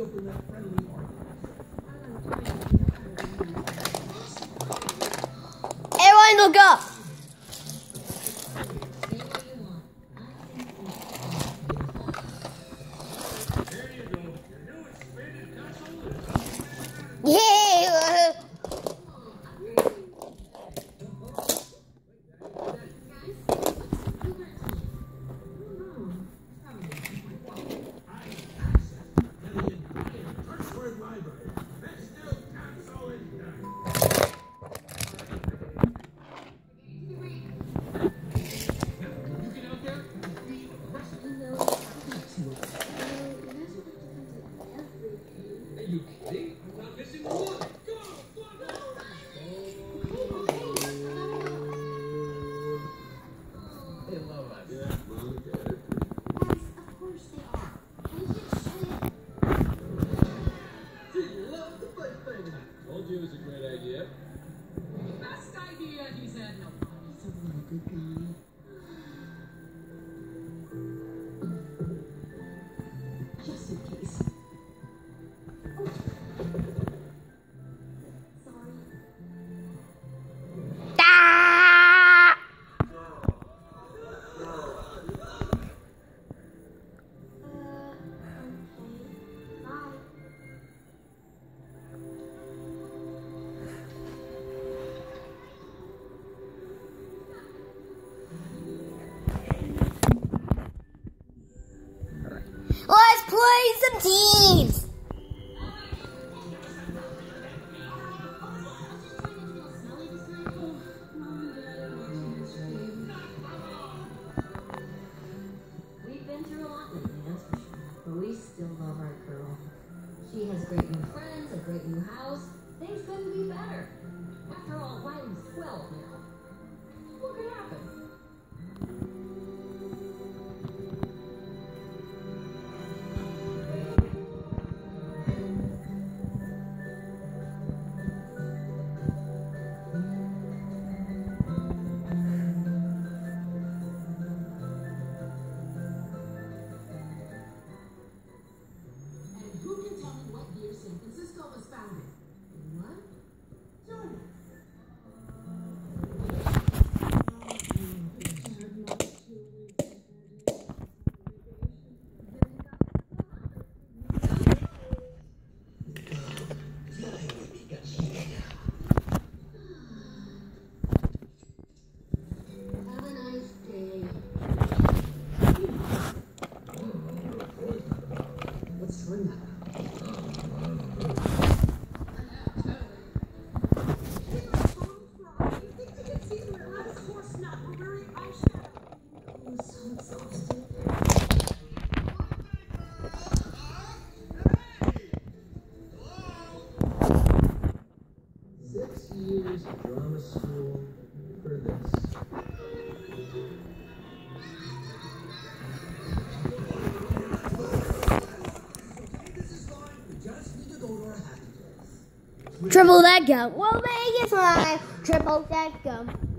Everyone look up. Told you it was a great idea. But we still love our girl. She has great new friends, a great new house. Things couldn't be better. for this. Triple Dent gum. We'll make it fly. Triple Dent gum.